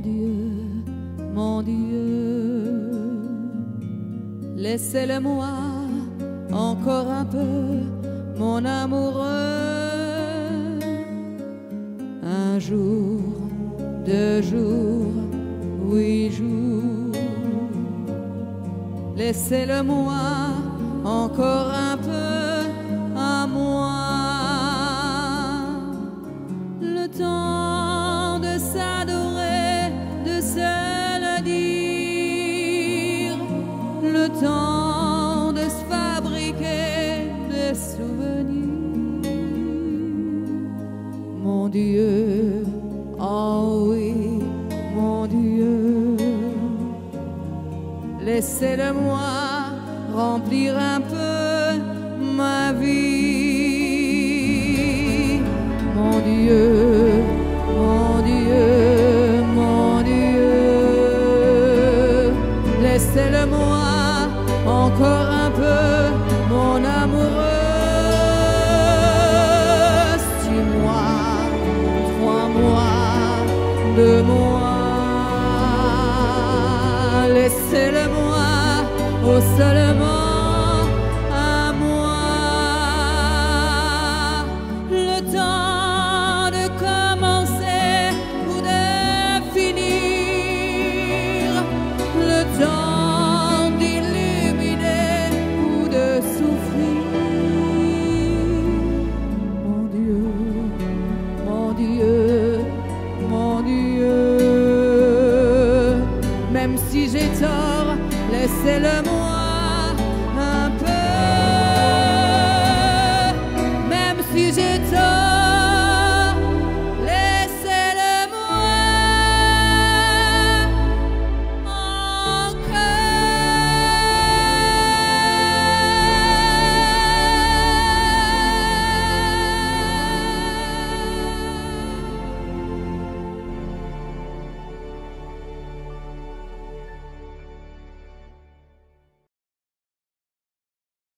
mon Dieu, mon Dieu. Laissez-le-moi encore un peu, mon amoureux. Un jour, deux jours, huit jours. Laissez-le-moi Mon Dieu, oh oui, mon Dieu. Laissez-le-moi remplir un peu ma vie. Mon Dieu, mon Dieu, mon Dieu. Laissez-le-moi encore un Laissez-le-moi, oh seulement j'ai tort, laissez-le moi.